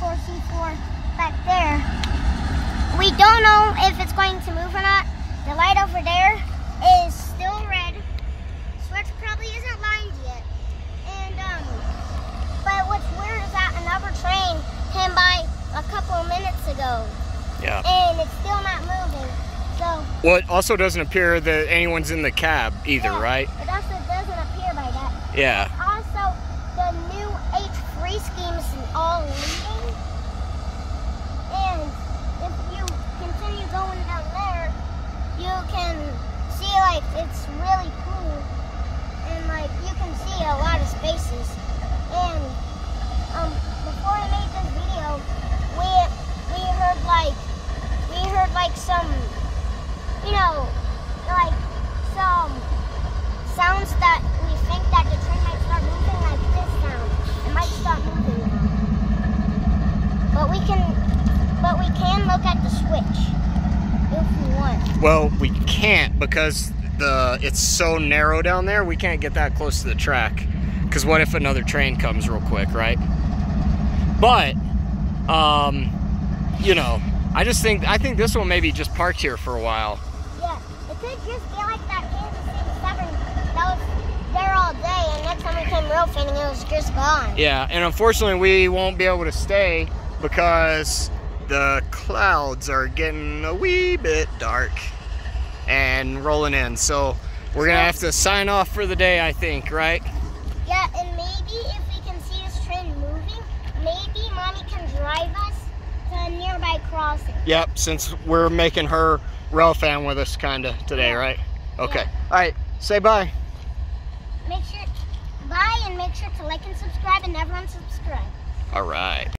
C4 back there. We don't know if it's going to move or not. The light over there is still red. Switch probably isn't lined yet. And, um, but what's weird is that another train came by a couple of minutes ago. Yeah. And it's still not moving. So. Well, it also doesn't appear that anyone's in the cab either, yeah, right? It also doesn't appear by that. Yeah. Also, the new H3 scheme is all leading. And if you continue going down there, you can see like it's really cool. And like you can see a lot of spaces. And um before I made this video, we we heard like we heard like some you know like some sounds that we think that the train might start moving like this sound. It might start moving. But we can but we can look at the switch if we want. Well, we can't because the it's so narrow down there. We can't get that close to the track. Because what if another train comes real quick, right? But, um, you know, I just think I think this one maybe just parked here for a while. Yeah. It could just be like that Kansas City Southern that was there all day and next time we came real faint it was just gone. Yeah, and unfortunately we won't be able to stay because the clouds are getting a wee bit dark and rolling in. So we're gonna have to sign off for the day, I think, right? Yeah, and maybe if we can see this train moving, maybe mommy can drive us to a nearby crossing. Yep, since we're making her rail fan with us kinda today, right? Okay. All right, say bye. Make sure bye and make sure to like and subscribe and everyone subscribe. All right.